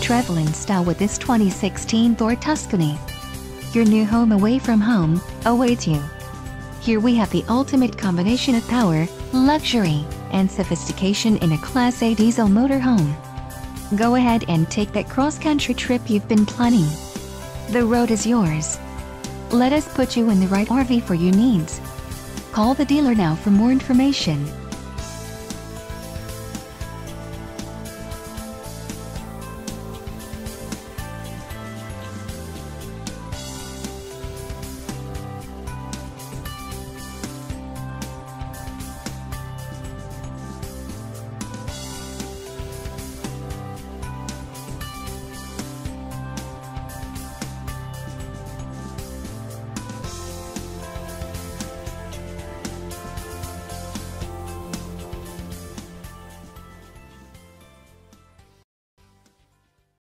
Travel in style with this 2016 Thor Tuscany. Your new home away from home awaits you. Here we have the ultimate combination of power, luxury, and sophistication in a Class A diesel motorhome. Go ahead and take that cross-country trip you've been planning. The road is yours. Let us put you in the right RV for your needs. Call the dealer now for more information.